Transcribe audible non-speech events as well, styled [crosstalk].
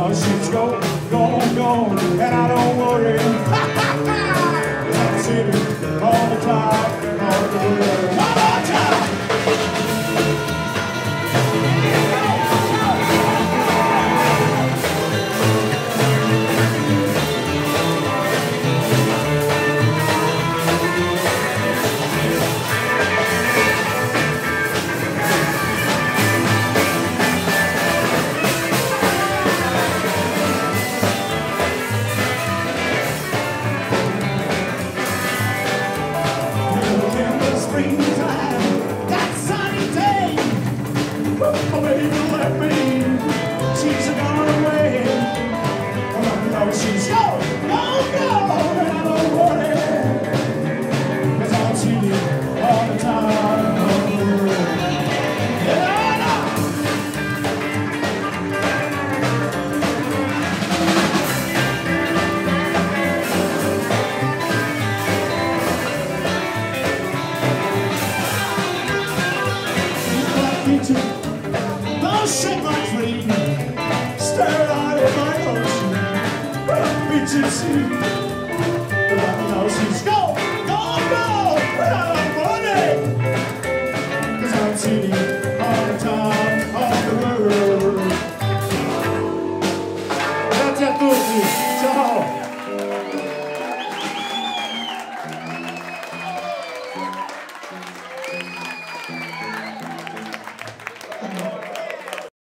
all the shit's go, go, go, and I don't worry. [laughs] She's a gonna shit my dream. Stare out at my ocean. Beaches you Everybody knows he's gone.